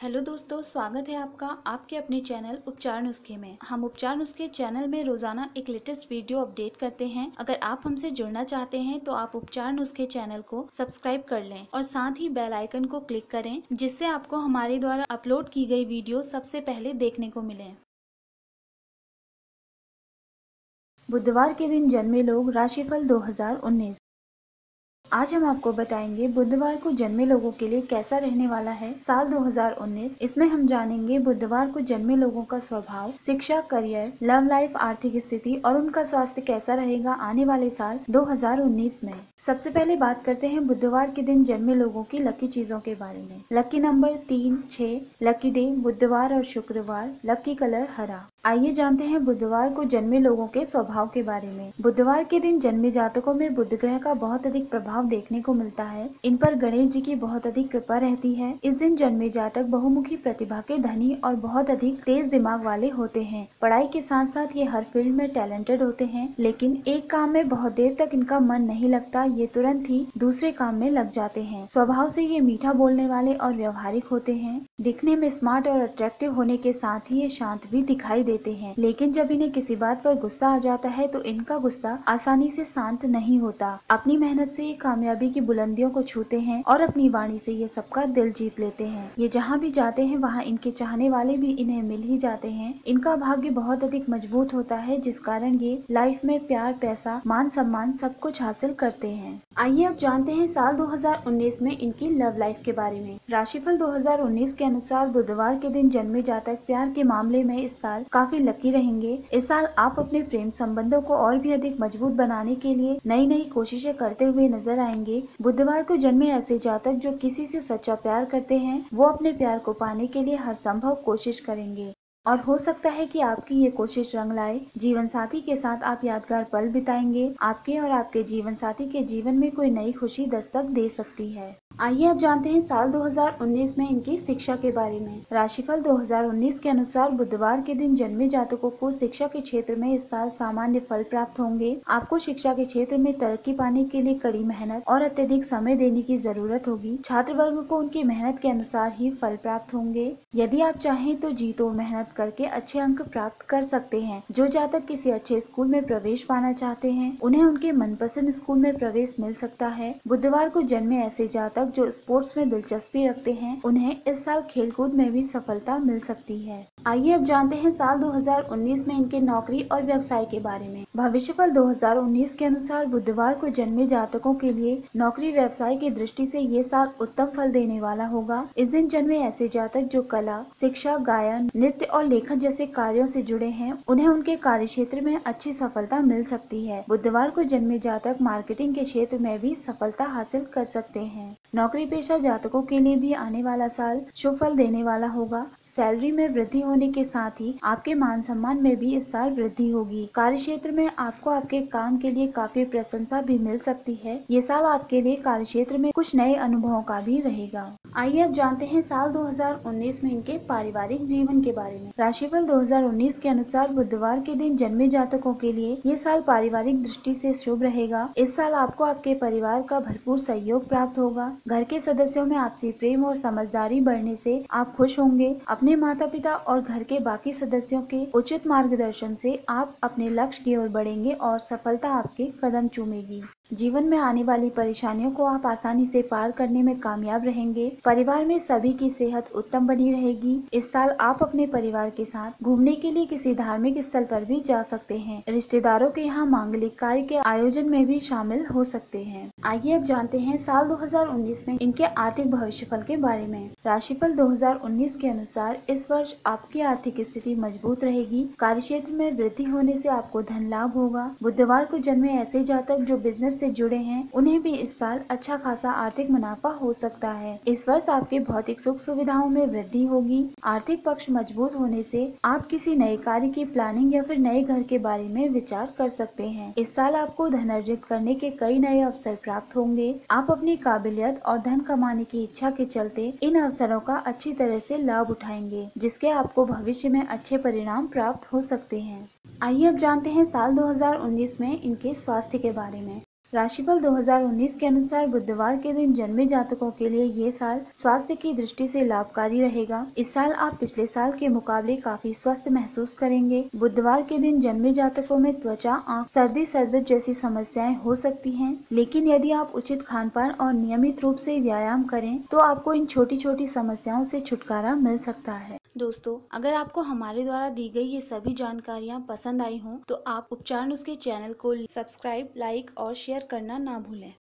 Hello दोस्तों, स्वागत है आपका आपके अपने चैनल उपचार नुस्खे में। हम उपचार नुस्खे चैनल में रोज़ाना एक लेटेस्ट वीडियो अपडेट करते हैं। अगर आप हमसे जुड़ना चाहते हैं तो आप उपचार नुस्खे चैनल को सब्सक्राइब कर लें और साथ ही बेल आइकन को क्लिक करें, जिससे आपको हमारे द्वारा अपलोड की गई वीडियो सबसे पहले देखने को मिले। बुधवार के दिन जन्मे लोग राशिफल 2019 आज हम आपको बताएँगे बुधवार को जन्मे लोगों के लिए कैसा रहने वाला है। साल 2019 इसमें हम जानेंगे बुधवार को जन्मे लोगों का स्वभाव, शिक्षा, करियर, लव लाइफ, आर्थिक स्थिति और उनका स्वास्थ्य कैसा रहेगा आने वाले साल 2019 में। सबसे पहले बात करते हैं बुधवार के दिन जन्मे लोगों की लकी चीज़ों के बारे में। लकी नंबर तीन, छह, लकी डे, बुधवार और शुक्रवार, लकी कलर हरा। आइए जानते हैं बुधवार को जन्मे लोगों के स्वभाव के बारे में। बुधवार के दिन जन्मे जातकों में बुध ग्रह का बहुत अधिक प्रभाव देखने को मिलता है। इन पर गणेश जी की बहुत अधिक कृपा रहती है। इस दिन जन्मे जातक बहुमुखी प्रतिभा के धनी और बहुत अधिक तेज दिमाग वाले होते हैं। पढ़ाई के साथ साथ ये हर फ़ील्ड में टैलेंटेड होते हैं, लेकिन एक काम में बहुत देर तक इनका मन नहीं लगता, ये तुरंत ही दूसरे काम में लग जाते हैं। स्वभाव से ये मीठा बोलने वाले और व्यवहारिक होते हैं। दिखने में स्मार्ट और अट्रैक्टिव होने के साथ ही ये शांत भी दिखाई देते हैं। लेकिन जब इन्हें किसी बात पर गुस्सा आ जाता है तो इनका गुस्सा आसानी से शांत नहीं होता। अपनी मेहनत से ये कामयाबी की बुलंदियों को छूते हैं और अपनी वाणी से ये सबका दिल जीत लेते हैं। ये जहाँ भी जाते हैं, वहाँ इनके चाहने वाले भी इन्हें मिल ही जाते हैं। इनका भाग्य बहुत अधिक मज़बूत होता है, जिस कारण ये लाइफ में प्यार, पैसा, मान सम्मान सब कुछ हासिल करते हैं। आइए अब जानते हैं साल 2019 में इनकी लव लाइफ के बारे में। राशिफल 2019 के अनुसार बुधवार के दिन जन्मे जातक प्यार के मामले में इस साल काफ़ी लकी रहेंगे। इस साल आप अपने प्रेम संबंधों को और भी अधिक मज़बूत बनाने के लिए नई नई कोशिशें करते हुए नज़र आएँगे। बुधवार को जन्मे ऐसे जातक जो किसी से सच्चा प्यार करते हैं, वो अपने प्यार को पाने के लिए हर संभव कोशिश करेंगे। और हो सकता है कि आपकी ये कोशिश रंग लाए। जीवन साथी के साथ आप यादगार पल बिताएँगे। आपके और आपके जीवन साथी के जीवन में कोई नई खुशी दस्तक दे सकती है। आइए अब जानते हैं साल 2019 में इनकी शिक्षा के बारे में। राशिफल 2019 के अनुसार बुधवार के दिन जन्मे जातकों को शिक्षा के क्षेत्र में इस साल सामान्य फल प्राप्त होंगे। आपको शिक्षा के क्षेत्र में तरक्की पाने के लिए कड़ी मेहनत और अत्यधिक समय देने की ज़रूरत होगी। छात्र वर्ग को उनकी मेहनत के अनुसार ही फल प्राप्त होंगे। यदि आप चाहें तो जी तोड़ मेहनत करके अच्छे अंक प्राप्त कर सकते हैं। जो जातक किसी अच्छे स्कूल में प्रवेश पाना चाहते हैं, उन्हें उनके मनपसंद स्कूल में प्रवेश मिल सकता है। बुधवार को जन्मे ऐसे जातक जो स्पोर्ट्स में दिलचस्पी रखते हैं, उन्हें इस साल खेलकूद में भी सफलता मिल सकती है। आइए अब जानते हैं साल 2019 में इनके नौकरी और व्यवसाय के बारे में। भविष्यफल 2019 के अनुसार बुधवार को जन्मे जातकों के लिए नौकरी व्यवसाय की दृष्टि से ये साल उत्तम फल देने वाला होगा। इस दिन जन्मे ऐसे जातक जो कला, शिक्षा, गायन, नृत्य और लेखन जैसे कार्यों से जुड़े हैं, उन्हें उनके कार्य क्षेत्र में अच्छी सफलता मिल सकती है। बुधवार को जन्मे जातक मार्केटिंग के क्षेत्र में भी सफलता हासिल कर सकते हैं। नौकरी पेशा जातकों के लिए भी आने वाला साल शुभ फल देने वाला होगा। सैलरी में वृद्धि होने के साथ ही आपके मान सम्मान में भी इस साल वृद्धि होगी। कार्य क्षेत्र में आपको आपके काम के लिए काफ़ी प्रशंसा भी मिल सकती है। ये साल आपके लिए कार्य क्षेत्र में कुछ नए अनुभवों का भी रहेगा। आइए अब जानते हैं साल 2019 में इनके पारिवारिक जीवन के बारे में। राशिफल 2019 के अनुसार बुधवार के दिन जन्मे जातकों के लिए ये साल पारिवारिक दृष्टि से शुभ रहेगा। इस साल आपको आपके परिवार का भरपूर सहयोग प्राप्त होगा। घर के सदस्यों में आपसी प्रेम और समझदारी बढ़ने से आप खुश होंगे। अपने माता पिता और घर के बाकी सदस्यों के उचित मार्गदर्शन से आप अपने लक्ष्य की ओर बढ़ेंगे और सफलता आपके कदम चूमेगी। जीवन में आने वाली परेशानियों को आप आसानी से पार करने में कामयाब रहेंगे। परिवार में सभी की सेहत उत्तम बनी रहेगी। इस साल आप अपने परिवार के साथ घूमने के लिए किसी धार्मिक स्थल पर भी जा सकते हैं। रिश्तेदारों के यहाँ मांगलिक कार्य के आयोजन में भी शामिल हो सकते हैं। आइए अब जानते हैं साल 2019 में इनके आर्थिक भविष्य फल के बारे में। राशिफल 2019 के अनुसार इस वर्ष आपकी आर्थिक स्थिति मज़बूत रहेगी। कार्य क्षेत्र में वृद्धि होने से आपको धन लाभ होगा। बुधवार को जन्मे ऐसे जातक जो बिज़नेस से जुड़े हैं, उन्हें भी इस साल अच्छा खासा आर्थिक मुनाफा हो सकता है। इस वर्ष आपके भौतिक सुख सुविधाओं में वृद्धि होगी। आर्थिक पक्ष मज़बूत होने से आप किसी नए कार्य की प्लानिंग या फिर नए घर के बारे में विचार कर सकते हैं। इस साल आपको धन अर्जित करने के कई नए अवसर प्राप्त होंगे। आप अपनी काबिलियत और धन कमाने की इच्छा के चलते इन अवसरों का अच्छी तरह से लाभ उठाएँगे। जिसके आपको भविष्य में अच्छे परिणाम प्राप्त हो सकते हैं। आइए अब जानते हैं साल 2019 में इनके स्वास्थ्य के बारे में। राशिफल 2019 के अनुसार बुधवार के दिन जन्मे जातकों के लिए ये साल स्वास्थ्य की दृष्टि से लाभकारी रहेगा। इस साल आप पिछले साल के मुकाबले काफ़ी स्वस्थ महसूस करेंगे। बुधवार के दिन जन्मे जातकों में त्वचा, आँख, सर्दी, सर्द जैसी समस्याएँ हो सकती हैं। लेकिन यदि आप उचित खान पान और नियमित रूप से व्यायाम करें तो आपको इन छोटी छोटी समस्याओं से छुटकारा मिल सकता है। दोस्तों, अगर आपको हमारे द्वारा दी गई ये सभी जानकारियाँ पसंद आई हों तो आप उपचार नुस्खे चैनल को सब्सक्राइब लाइक और शेयर करना ना भूलें।